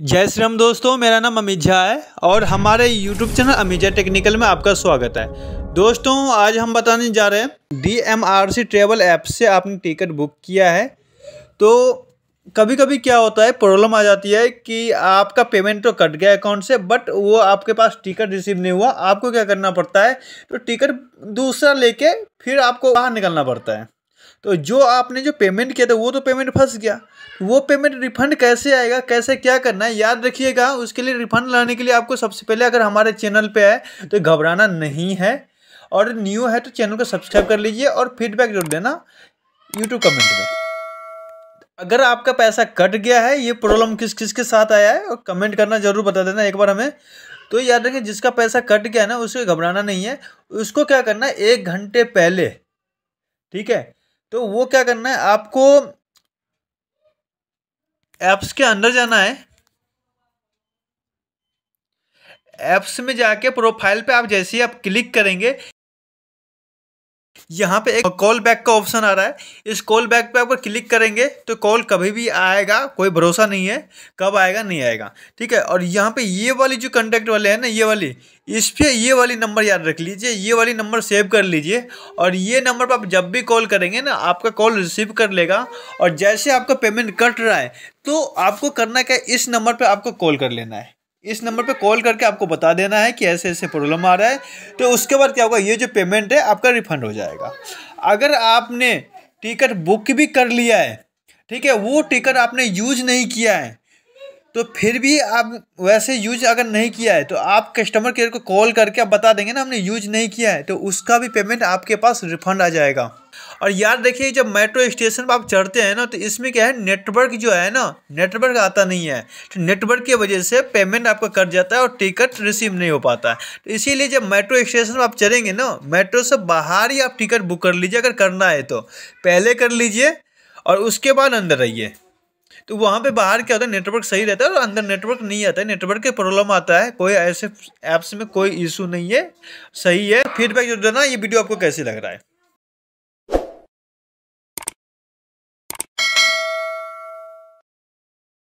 जय श्री राम दोस्तों, मेरा नाम अमित झा है और हमारे YouTube channel Amit Jha technical में आपका स्वागत है। दोस्तों, आज हम बताने जा रहे हैं D M R C travel app से आपने टिकट बुक किया है। तो कभी कभी क्या होता है प्रॉब्लम आ जाती है कि आपका पेमेंट तो कट गया अकाउंट से बट वो आपके पास टिकट रिसीव नहीं हुआ। आपको क्या करना पड़ता है तो टिकट दूसरा लेके फिर आपको बाहर निकलना पड़ता है। तो जो आपने जो पेमेंट किया था, वो तो पेमेंट फंस गया। वो पेमेंट रिफंड कैसे आएगा, कैसे क्या करना है, याद रखिएगा। उसके लिए रिफंड लाने के लिए आपको सबसे पहले अगर हमारे चैनल पे आए तो घबराना नहीं है। और न्यू है तो चैनल को सब्सक्राइब कर लीजिए और फीडबैक ज़रूर देना यूट्यूब कमेंट में अगर आपका पैसा कट गया है, ये प्रॉब्लम किस किस के साथ आया है, और कमेंट करना ज़रूर बता देना एक बार हमें। तो याद रखें जिसका पैसा कट गया ना, उसे घबराना नहीं है। उसको क्या करना है, एक घंटे पहले, ठीक है तो वो क्या करना है? आपको एप्स के अंदर जाना है। एप्स में जाके प्रोफ़ाइल पे आप जैसे ही आप क्लिक करेंगे यहाँ पे एक कॉल बैक का ऑप्शन आ रहा है। इस कॉल बैक पे आप क्लिक करेंगे तो कॉल कभी भी आएगा, कोई भरोसा नहीं है, कब आएगा, नहीं आएगा। ठीक है? और यहाँ पे ये वाली जो कंटेक्ट वाले हैं ना, ये वाली, इस पर ये वाली नंबर याद रख लीजिए, ये वाली नंबर सेव कर लीजिए। और ये नंबर पर आप जब भी कॉल करेंगे ना, आपका कॉल रिसीव कर लेगा। और जैसे आपका पेमेंट कट रहा है तो आपको करना क्या इस नंबर पर आपको कॉल कर लेना है। इस नंबर पे कॉल करके आपको बता देना है कि ऐसे ऐसे प्रॉब्लम आ रहा है। तो उसके बाद क्या होगा, ये जो पेमेंट है, आपका रिफंड हो जाएगा। अगर आपने टिकट बुक भी कर लिया है, ठीक है, वो टिकट आपने यूज़ नहीं किया है तो फिर भी आप वैसे यूज़ अगर नहीं किया है तो आप कस्टमर केयर को कॉल करके आप बता देंगे ना, हमने यूज़ नहीं किया है तो उसका भी पेमेंट आपके पास रिफंड आ जाएगा। और यार देखिए, जब मेट्रो स्टेशन पर आप चढ़ते हैं ना तो इसमें क्या है नेटवर्क जो है ना नेटवर्क आता नहीं है। तो नेटवर्क की वजह से पेमेंट आपका कट जाता है और टिकट रिसीव नहीं हो पाता है। तो इसीलिए जब मेट्रो स्टेशन पर आप चढ़ेंगे ना मेट्रो से बाहर ही आप टिकट बुक कर लीजिए, अगर करना है तो। पहले कर लीजिए और उसके बाद अंदर रहिए। तो वहाँ पे बाहर क्या होता है नेटवर्क सही रहता है और अंदर नेटवर्क नहीं आता है। नेटवर्क के प्रॉब्लम आता है, कोई ऐसे ऐप्स में कोई इशू नहीं है। सही है फीडबैक जो देना, ये वीडियो आपको कैसे लग रहा है?